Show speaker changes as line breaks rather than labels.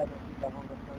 aad u fiican oo dadka